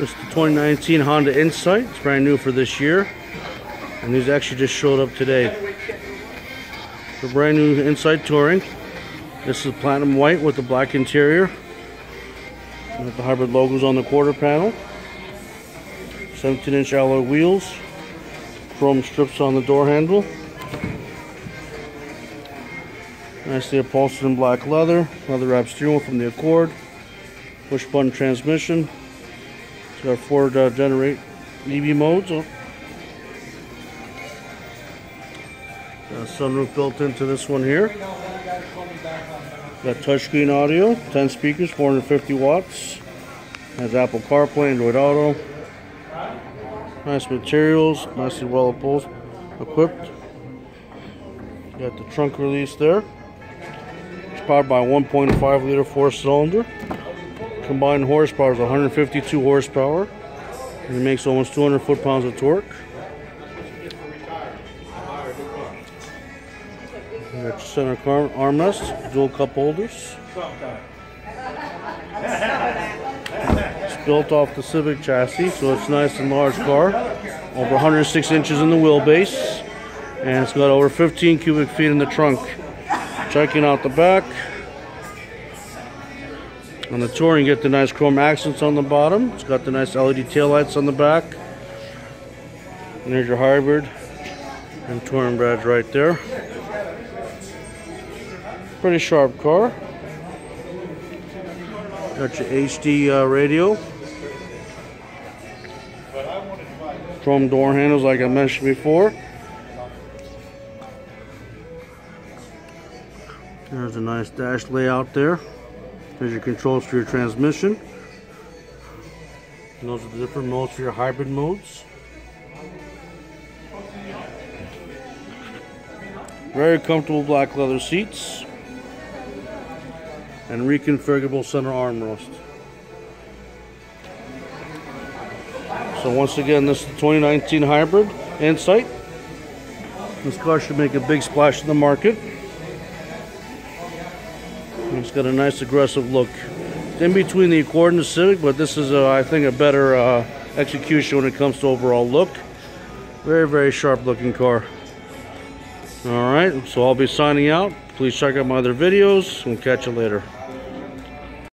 This is the 2019 Honda Insight. It's brand new for this year. And these actually just showed up today. The brand new Insight Touring. This is platinum white with the black interior. With the hybrid logos on the quarter panel. 17 inch alloy wheels. Chrome strips on the door handle. Nicely upholstered in black leather. Leather wrap steering wheel from the Accord. Push button transmission. It's got four uh, generate EV modes. Got sunroof built into this one here. Got touchscreen audio, 10 speakers, 450 watts. Has Apple CarPlay, Android Auto. Nice materials, nicely well equipped. Got the trunk release there. It's powered by a 1.5 liter four cylinder. Combined horsepower is 152 horsepower. And it makes almost 200 foot pounds of torque. Got center armrest, dual cup holders. It's built off the Civic chassis, so it's nice and large car. Over 106 inches in the wheelbase. And it's got over 15 cubic feet in the trunk. Checking out the back. On the Touring, get the nice chrome accents on the bottom. It's got the nice LED taillights on the back. And there's your hybrid and Touring badge right there. Pretty sharp car. Got your HD uh, radio. Chrome door handles like I mentioned before. There's a nice dash layout there. There's your controls for your transmission. And those are the different modes for your hybrid modes. Very comfortable black leather seats and reconfigurable center armrest. So once again, this is the 2019 Hybrid Insight. This car should make a big splash in the market. It's got a nice aggressive look. It's in between the Accord and the Civic, but this is, I think, a better uh, execution when it comes to overall look. Very, very sharp looking car. All right, so I'll be signing out. Please check out my other videos. We'll catch you later.